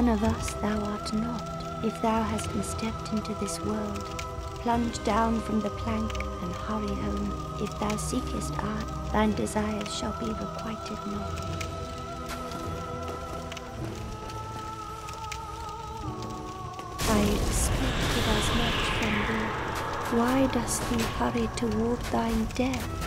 One of us thou art not, if thou hast misstepped into this world. Plunge down from the plank and hurry home. If thou seekest art, thine desires shall be requited not. I expected as much from thee. Why dost thee hurry toward thine death?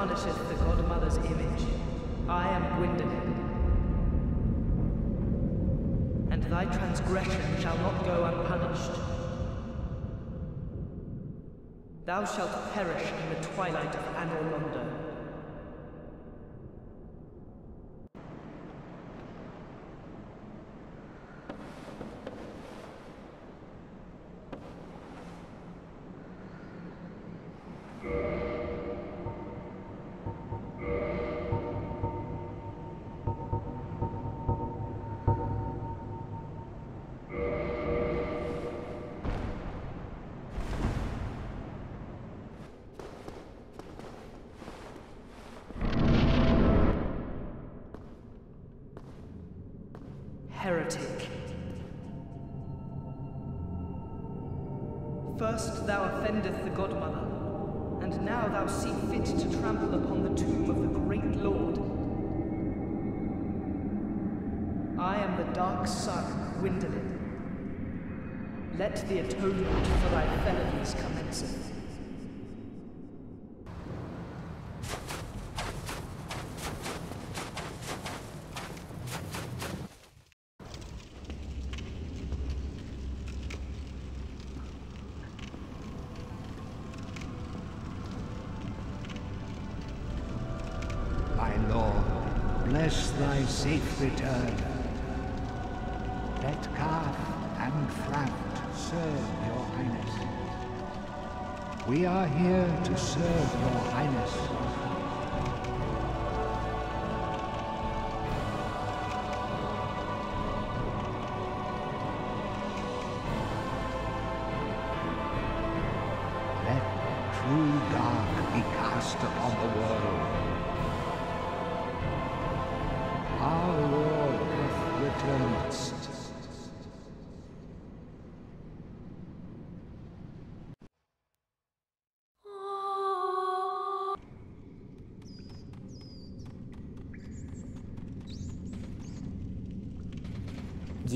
tarnisheth the Godmother's image. I am Gwyndolin. And thy transgression shall not go unpunished. Thou shalt perish in the twilight of Anor Londo. Bless thy safe return. Let Calf and Fraft serve your highness. We are here to serve your highness.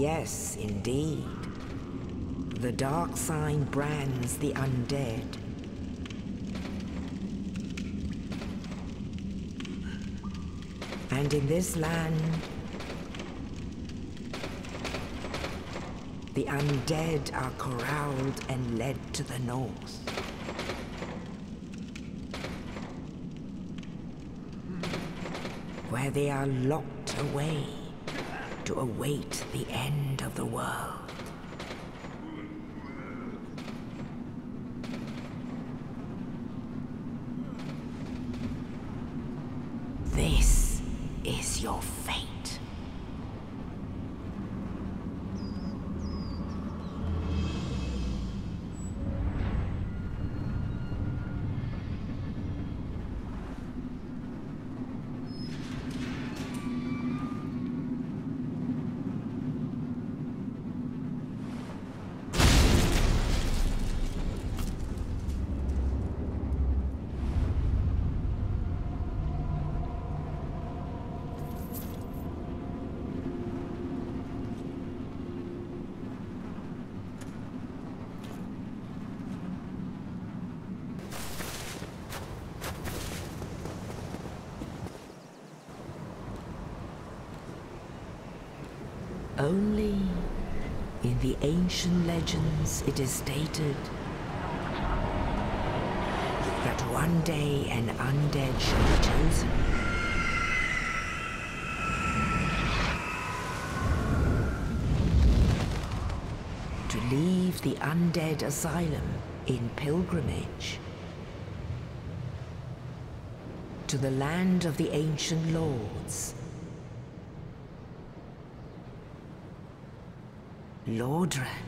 Yes, indeed. The dark sign brands the undead. And in this land, the undead are corralled and led to the north. Where they are locked away to await the the world. This is your the ancient legends it is stated that one day an undead shall be chosen. To leave the undead asylum in pilgrimage to the land of the ancient lords. Lordran.